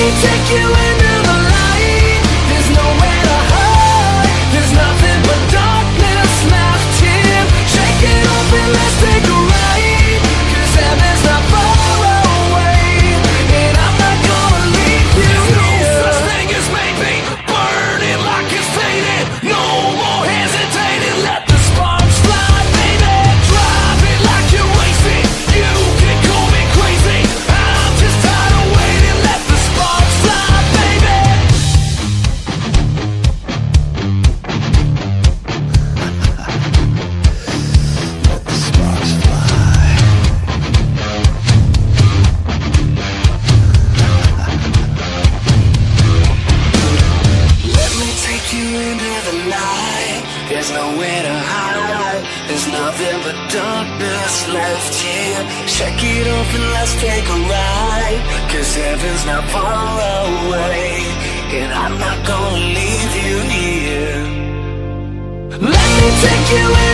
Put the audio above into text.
me take you in There's nowhere to hide. There's nothing but darkness left here. Shake it off and let's take a ride. Cause heaven's not far away. And I'm not gonna leave you here. Let me take you into